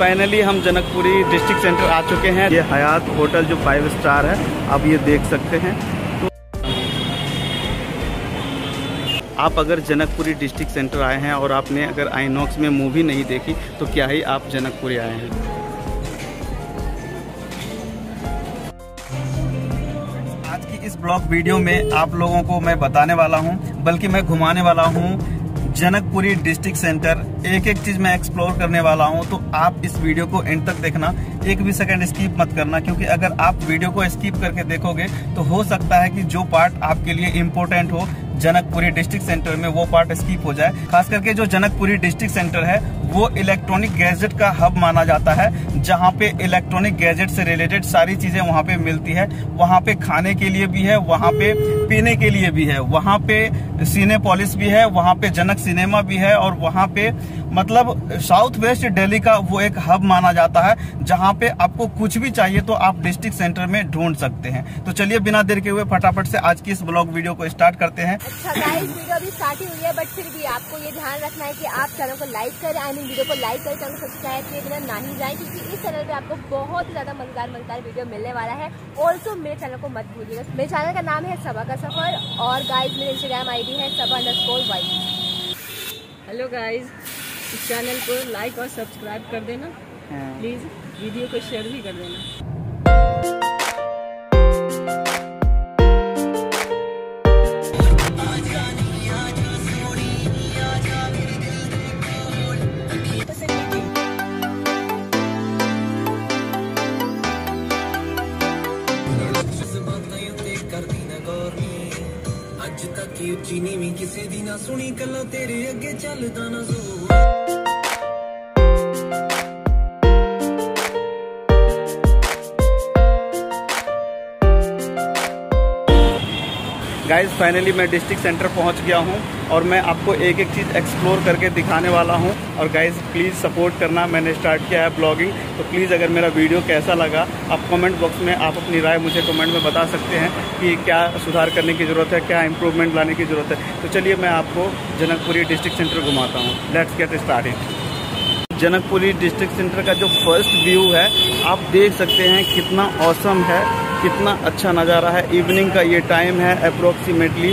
Finally हम Janakpuri district centre आ चुके हैं। ये हयात होटल जो फाइव स्टार है आप ये देख सकते हैं। तो आप अगर जनकपुरी डिस्ट्रिक्ट सेंटर आए हैं और आपने अगर आईनॉक्स में मूवी नहीं देखी तो क्या ही आप जनकपुरी आए हैं? आज की इस ब्लॉग वीडियो में आप लोगों को मैं बताने वाला हूँ बल्कि मैं घुमाने वाला हूँ जनकपुरी डिस्ट्रिक्ट सेंटर एक एक चीज़ मैं एक्सप्लोर करने वाला हूँ तो आप इस वीडियो को एंड तक देखना। एक भी सेकंड स्किप मत करना, क्योंकि अगर आप वीडियो को स्किप करके देखोगे तो हो सकता है कि जो पार्ट आपके लिए इम्पोर्टेंट हो, जनकपुरी डिस्ट्रिक्ट सेंटर में वो पार्ट स्किप हो जाए। खास करके जो जनकपुरी डिस्ट्रिक्ट सेंटर है, वो इलेक्ट्रॉनिक गैजेट का हब माना जाता है, जहाँ पे इलेक्ट्रॉनिक गैजेट से रिलेटेड सारी चीज़ें वहाँ पे मिलती है। वहाँ पे खाने के लिए भी है, वहाँ पे पीने के लिए भी है, वहाँ पे सिनेपोलिस भी है, वहाँ पे जनक सिनेमा भी है और वहाँ पे मतलब साउथ वेस्ट दिल्ली का वो एक हब माना जाता है, जहाँ पे आपको कुछ भी चाहिए तो आप डिस्ट्रिक्ट सेंटर में ढूंढ सकते हैं। तो चलिए बिना देर के हुए फटाफट से आज की इस ब्लॉग वीडियो को स्टार्ट करते हैं। अच्छा हुई है बट फिर भी आपको ये ध्यान रखना है कि आप चैनल को लाइक करें वीडियो को लाइक करें सब्सक्राइब किए ना ही जाए, क्योंकि इस चैनल पे आपको बहुत ज़्यादा मज़ेदार मज़ेदार वीडियो मिलने वाला है। ऑल्सो मेरे चैनल को मत भूलिएगा। मेरे चैनल का नाम है सबा का सफ़र और गाइज़ मेरे इंस्टाग्राम आई है Saba underscore Y hello guys इस चैनल को लाइक और सब्सक्राइब कर देना। प्लीज़ वीडियो को शेयर भी कर देना। ਉੱਚੀ ਨੀਵੀਂ ਕਿਸੇ ਦੀ ਨਾ ਸੁਣੀ ਕੱਲਾ ਤੇਰੇ ਅੱਗੇ ਚੱਲਦਾ ਨਾ ਜ਼ੋਰ गाइज़ फाइनली मैं डिस्ट्रिक्ट सेंटर पहुँच गया हूँ और मैं आपको एक एक चीज़ एक्सप्लोर करके दिखाने वाला हूँ। और गाइज़ प्लीज़ सपोर्ट करना, मैंने स्टार्ट किया है ब्लॉगिंग तो प्लीज़ अगर मेरा वीडियो कैसा लगा, आप कमेंट बॉक्स में, आप अपनी राय मुझे कमेंट में बता सकते हैं कि क्या सुधार करने की ज़रूरत है, क्या इम्प्रूवमेंट लाने की ज़रूरत है। तो चलिए मैं आपको जनकपुरी डिस्ट्रिक्ट सेंटर घुमाता हूँ। Let's get started Janakpuri district center का जो फ़र्स्ट व्यू है, आप देख सकते हैं कितना औसम है। कितना अच्छा नज़ारा है। इवनिंग का ये टाइम है अप्रोक्सीमेटली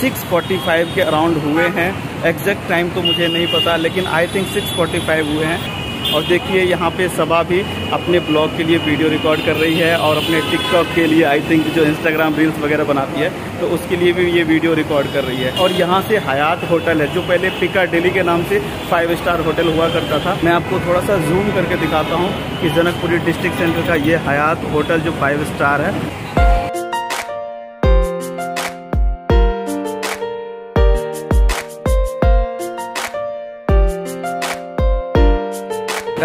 6:45 के अराउंड हुए हैं। एग्जैक्ट टाइम तो मुझे नहीं पता, लेकिन आई थिंक 6:45 हुए हैं। और देखिए, यहाँ पे सबा भी अपने ब्लॉग के लिए वीडियो रिकॉर्ड कर रही है और अपने टिकटॉक के लिए आई थिंक जो इंस्टाग्राम रील्स वगैरह बनाती है तो उसके लिए भी ये वीडियो रिकॉर्ड कर रही है। और यहाँ से हयात होटल है, जो पहले पिका डेली के नाम से फाइव स्टार होटल हुआ करता था। मैं आपको थोड़ा सा जूम करके दिखाता हूँ कि जनकपुरी डिस्ट्रिक्ट सेंटर का ये हयात होटल जो फाइव स्टार है।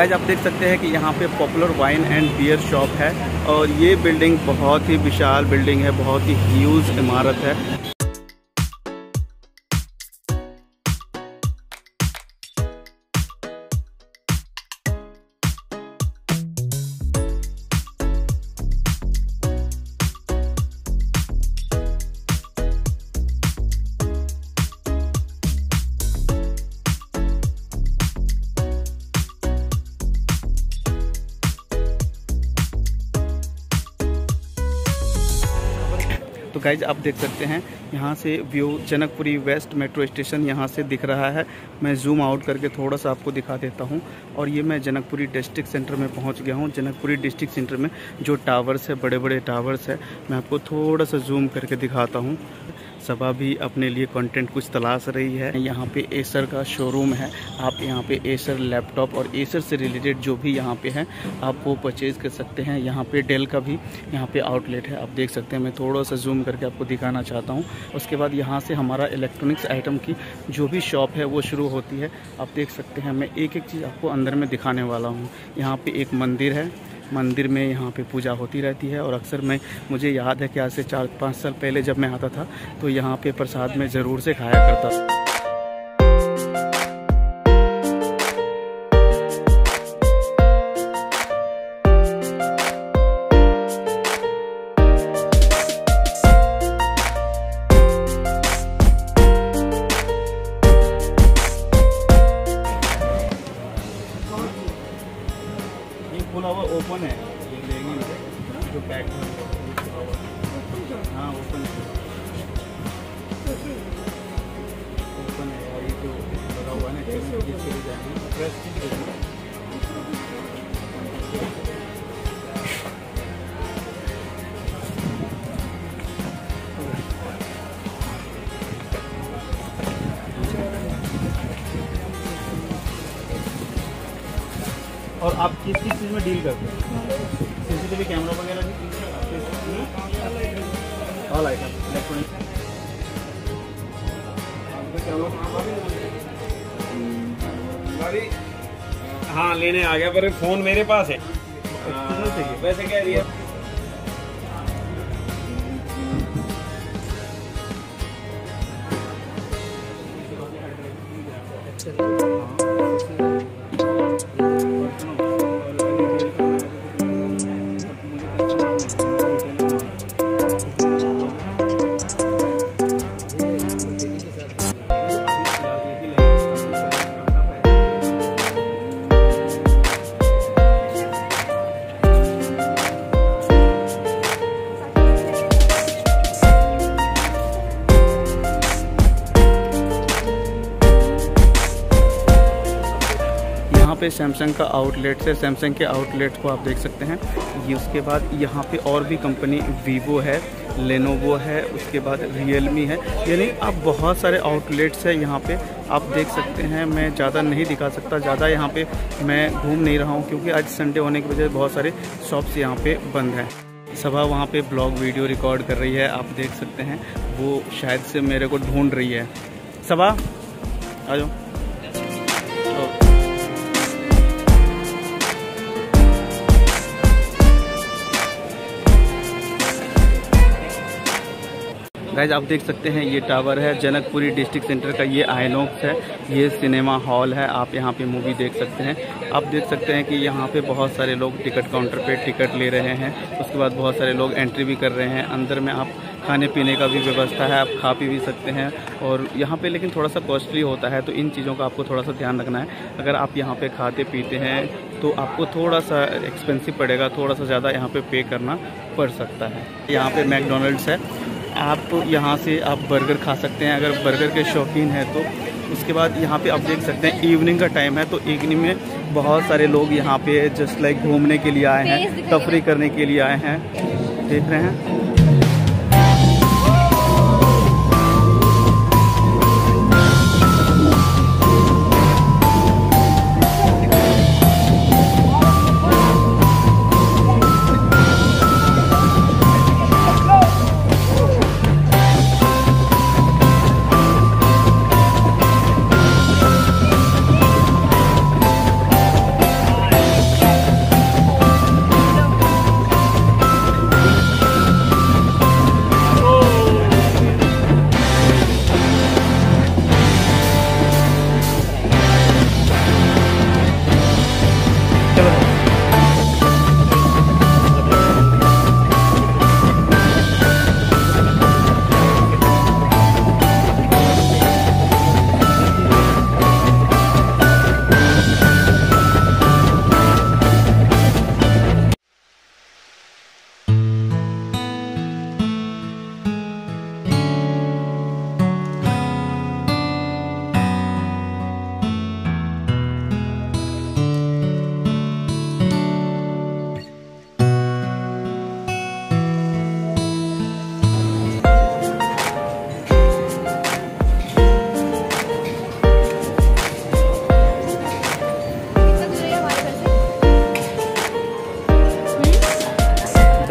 गाइज़ आप देख सकते हैं कि यहाँ पे popular wine and beer shop है और ये बिल्डिंग बहुत ही विशाल बिल्डिंग है, बहुत ही ह्यूज इमारत है। गाइज़ आप देख सकते हैं, यहाँ से view, Janakpuri west metro station यहाँ से दिख रहा है। मैं जूम आउट करके थोड़ा सा आपको दिखा देता हूँ। और ये मैं जनकपुरी डिस्ट्रिक्ट सेंटर में पहुँच गया हूँ। जनकपुरी डिस्ट्रिक्ट सेंटर में जो टावर्स है बड़े बड़े टावर्स है, मैं आपको थोड़ा सा जूम करके दिखाता हूँ। सभा भी अपने लिए कंटेंट कुछ तलाश रही है। यहाँ पे एसर का शोरूम है। आप यहाँ पे एसर लैपटॉप और एसर से रिलेटेड जो भी यहाँ पे है, आप वो परचेज़ कर सकते हैं। यहाँ पे डेल का भी यहाँ पे आउटलेट है। आप देख सकते हैं, मैं थोड़ा सा जूम करके आपको दिखाना चाहता हूँ। उसके बाद यहाँ से हमारा इलेक्ट्रॉनिक्स आइटम की जो भी शॉप है, वो शुरू होती है। आप देख सकते हैं, मैं एक एक चीज़ आपको अंदर में दिखाने वाला हूँ। यहाँ पर एक मंदिर है। मंदिर में यहाँ पे पूजा होती रहती है और अक्सर मैं, मुझे याद है कि आज से चार, पाँच साल पहले जब मैं आता था तो यहाँ पे प्रसाद में ज़रूर से खाया करता था। पैक हाँ ओपन ओपन है और ये जो लगा हुआ ना फ्रेश चीज़ और आप किस किस चीज़ में डील करते हैं? सीसीटीवी कैमरा वगैरह भी ऑल आइटम इलेक्ट्रॉनिक हाँ। लेने आ गया पर फ़ोन मेरे पास है। आ, वैसे कह रही है यहाँ पे सैमसंग का आउटलेट है सैमसंग के आउटलेट को आप देख सकते हैं। ये उसके बाद यहाँ पे और भी कंपनी वीवो है लेनोवो है, उसके बाद रियलमी है। यानी आप बहुत सारे आउटलेट्स हैं यहाँ पे। आप देख सकते हैं, मैं ज़्यादा नहीं दिखा सकता, ज़्यादा यहाँ पे मैं घूम नहीं रहा हूँ, क्योंकि आज संडे होने की वजह से बहुत सारे शॉप्स यहाँ पे बंद हैं। सभा वहाँ पे ब्लॉग वीडियो रिकॉर्ड कर रही है, आप देख सकते हैं। वो शायद से मेरे को ढूंढ रही है। सभा, आ जाओ। गाइज़ आप देख सकते हैं, ये टावर है, जनकपुरी डिस्ट्रिक्ट सेंटर का ये आइनॉक्स है, ये सिनेमा हॉल है, आप यहाँ पे मूवी देख सकते हैं। आप देख सकते हैं कि यहाँ पे बहुत सारे लोग टिकट काउंटर पे टिकट ले रहे हैं, उसके बाद बहुत सारे लोग एंट्री भी कर रहे हैं, अंदर में आप खाने पीने का भी व्यवस्था है, आप खा पी भी सकते हैं, और यहाँ पे लेकिन थोड़ा सा कॉस्टली होता है तो इन चीज़ों का आपको थोड़ा सा ध्यान रखना है। अगर आप यहाँ पे खाते पीते हैं तो आपको थोड़ा सा एक्सपेंसिव पड़ेगा, थोड़ा सा ज़्यादा यहाँ पे पे करना पड़ सकता है। यहाँ पे मैकडोनल्ड्स है आप यहाँ से आप बर्गर खा सकते हैं अगर बर्गर के शौकीन हैं तो। उसके बाद यहाँ पे आप देख सकते हैं इवनिंग का टाइम है तो इवनिंग में बहुत सारे लोग यहाँ पे जस्ट लाइक घूमने के लिए आए हैं तफरी करने के लिए आए हैं। देख रहे हैं?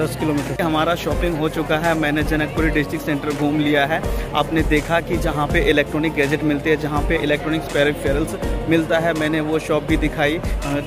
दस किलोमीटर। हमारा शॉपिंग हो चुका है। मैंने जनकपुरी डिस्ट्रिक्ट सेंटर घूम लिया है। आपने देखा कि जहाँ पे इलेक्ट्रॉनिक गैजेट मिलते हैं, जहाँ पे इलेक्ट्रॉनिक पेरिफेरल्स मिलता है, मैंने वो शॉप भी दिखाई।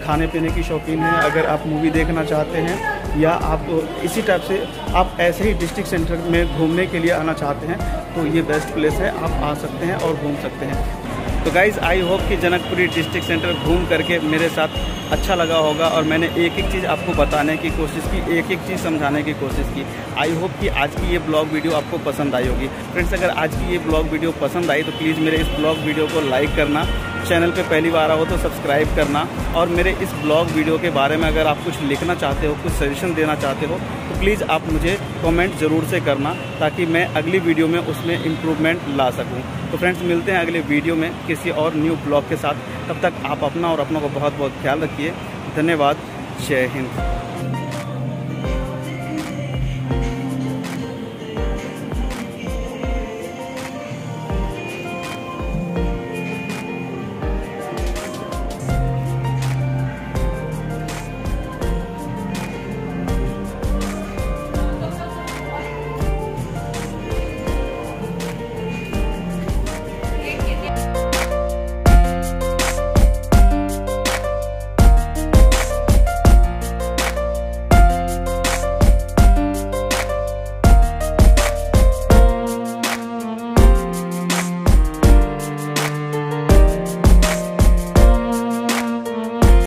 खाने पीने की शौकीन है। अगर आप मूवी देखना चाहते हैं या आप इसी टाइप से आप ऐसे ही डिस्ट्रिक्ट सेंटर में घूमने के लिए आना चाहते हैं तो ये बेस्ट प्लेस है। आप आ सकते हैं और घूम सकते हैं। तो गाइज़ आई होप कि जनकपुरी डिस्ट्रिक्ट सेंटर घूम करके मेरे साथ अच्छा लगा होगा और मैंने एक एक चीज़ आपको बताने की कोशिश की, एक एक चीज़ समझाने की कोशिश की। आई होप कि आज की ये ब्लॉग वीडियो आपको पसंद आई होगी। फ्रेंड्स अगर आज की ये ब्लॉग वीडियो पसंद आई तो प्लीज़ मेरे इस ब्लॉग वीडियो को लाइक करना। चैनल पे पहली बार आओ तो सब्सक्राइब करना। और मेरे इस ब्लॉग वीडियो के बारे में अगर आप कुछ लिखना चाहते हो, कुछ सजेशन देना चाहते हो प्लीज़ आप मुझे कमेंट ज़रूर से करना ताकि मैं अगली वीडियो में उसमें इम्प्रूवमेंट ला सकूँ। तो फ्रेंड्स मिलते हैं अगले वीडियो में किसी और न्यू ब्लॉग के साथ। तब तक आप अपना और अपनों को बहुत बहुत ख्याल रखिए। धन्यवाद। जय हिंद।